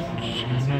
Sí.